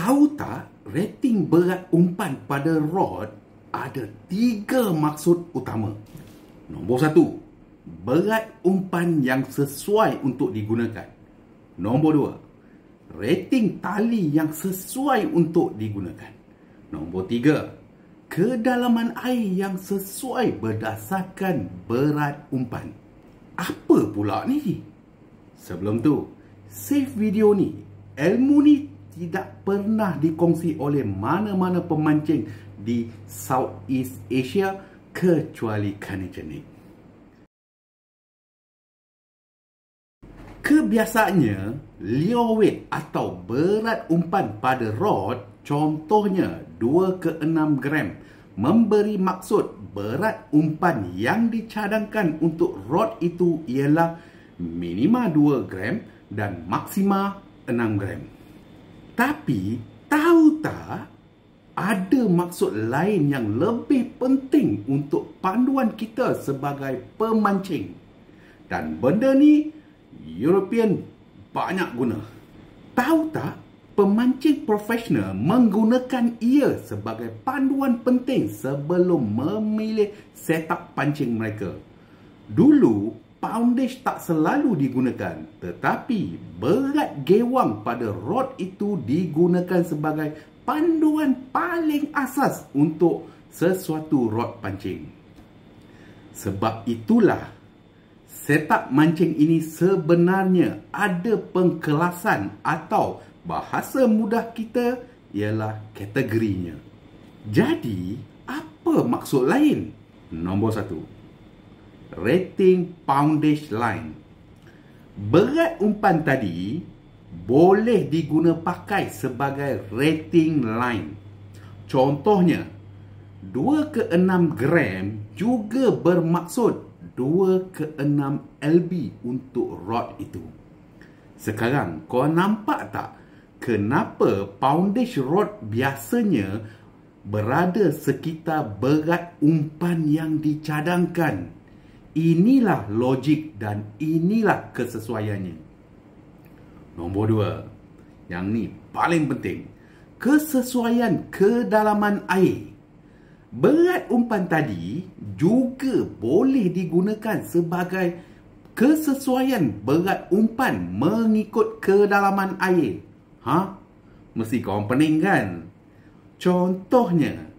Tahu tak rating berat umpan pada rod ada tiga maksud utama. Nombor satu, berat umpan yang sesuai untuk digunakan. Nombor dua, rating tali yang sesuai untuk digunakan. Nombor tiga, kedalaman air yang sesuai berdasarkan berat umpan. Apa pula ni? Sebelum tu, save video ni. Ilmu ni tidak pernah dikongsi oleh mana-mana pemancing di Southeast Asia kecuali Kanejanik. Kebiasaannya, lure weight atau berat umpan pada rod, contohnya 2 ke 6 gram, memberi maksud berat umpan yang dicadangkan untuk rod itu ialah minima 2 gram dan maksima 6 gram. Tapi tahu tak ada maksud lain yang lebih penting untuk panduan kita sebagai pemancing. Dan benda ni European banyak guna. Tahu tak pemancing profesional menggunakan ia sebagai panduan penting sebelum memilih setup pancing mereka. Dulu poundage tak selalu digunakan tetapi berat gewang pada rod itu digunakan sebagai panduan paling asas untuk sesuatu rod pancing. Sebab itulah setup mancing ini sebenarnya ada pengkelasan atau bahasa mudah kita ialah kategorinya. Jadi, apa maksud lain? Nombor satu, rating poundage line. Berat umpan tadi boleh diguna pakai sebagai rating line. Contohnya, 2 ke 6 gram juga bermaksud 2 ke 6 LB untuk rod itu. Sekarang, kau nampak tak kenapa poundage rod biasanya berada sekitar berat umpan yang dicadangkan? Inilah logik dan inilah kesesuaiannya. Nombor dua. Yang ni paling penting. Kesesuaian kedalaman air. Berat umpan tadi juga boleh digunakan sebagai kesesuaian berat umpan mengikut kedalaman air. Ha? Mesti kau pening kan? Contohnya,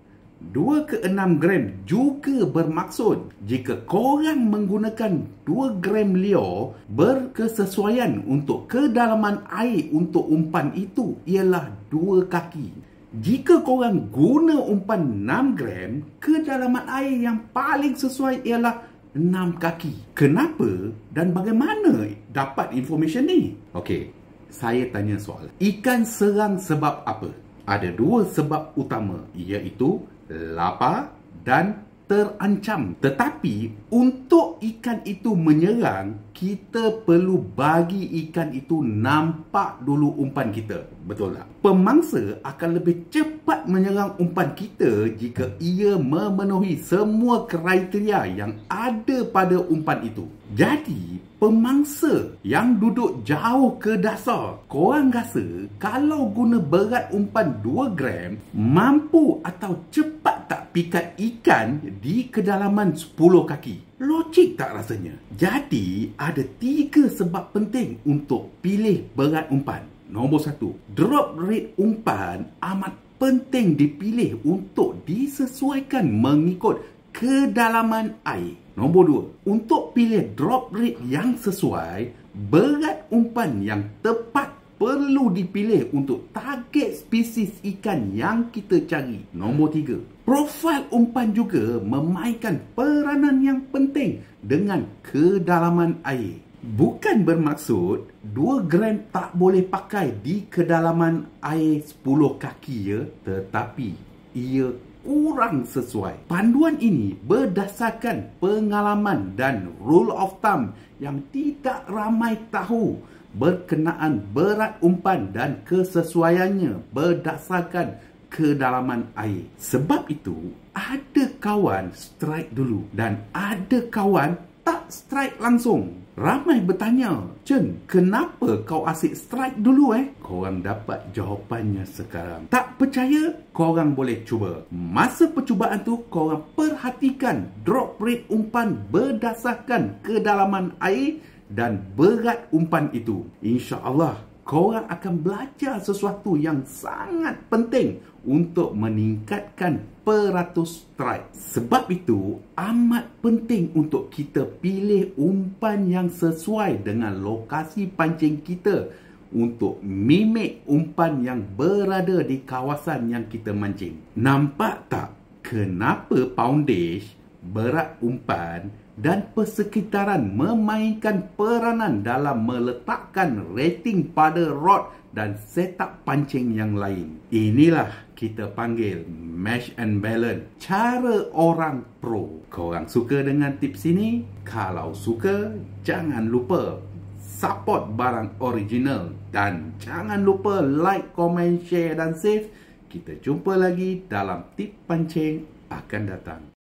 2 ke 6 gram juga bermaksud jika korang menggunakan 2 gram leo berkesesuaian untuk kedalaman air untuk umpan itu ialah 2 kaki. Jika korang guna umpan 6 gram, kedalaman air yang paling sesuai ialah 6 kaki. Kenapa dan bagaimana dapat information ni? Okey, saya tanya soal. Ikan serang sebab apa? Ada dua sebab utama iaitu lapar dan terancam. Tetapi untuk ikan itu menyerang, kita perlu bagi ikan itu nampak dulu umpan kita. Betul tak? Pemangsa akan lebih cepat menyerang umpan kita jika ia memenuhi semua kriteria yang ada pada umpan itu. Jadi, pemangsa yang duduk jauh ke dasar, korang rasa kalau guna berat umpan 2 gram, mampu atau cepat tak pikat ikan di kedalaman 10 kaki? Logik tak rasanya? Jadi, ada tiga sebab penting untuk pilih berat umpan. Nombor satu, drop rate umpan amat penting dipilih untuk disesuaikan mengikut kedalaman air. Nombor dua, untuk pilih drop rate yang sesuai, berat umpan yang tepat perlu dipilih untuk target spesies ikan yang kita cari. Nombor tiga, profil umpan juga memainkan peranan yang penting dengan kedalaman air. Bukan bermaksud 2 gram tak boleh pakai di kedalaman air 10 kaki ya, tetapi ia kurang sesuai. Panduan ini berdasarkan pengalaman dan rule of thumb yang tidak ramai tahu berkenaan berat umpan dan kesesuaiannya berdasarkan kedalaman air. Sebab itu, ada kawan strike dulu dan ada kawan tak strike langsung. Ramai bertanya, Chen, kenapa kau asyik strike dulu eh? Korang dapat jawapannya sekarang. Tak percaya? Korang boleh cuba. Masa percubaan tu, korang perhatikan drop rate umpan berdasarkan kedalaman air dan berat umpan itu. InsyaAllah, korang akan belajar sesuatu yang sangat penting untuk meningkatkan peratus strike. Sebab itu, amat penting untuk kita pilih umpan yang sesuai dengan lokasi pancing kita untuk mimik umpan yang berada di kawasan yang kita mancing. Nampak tak kenapa poundage, berat umpan dan persekitaran memainkan peranan dalam meletakkan rating pada rod dan setup pancing yang lain. Inilah kita panggil mesh and balance. Cara orang pro. Korang suka dengan tips ini? Kalau suka, jangan lupa support barang original. Dan jangan lupa like, comment, share dan save. Kita jumpa lagi dalam tip pancing akan datang.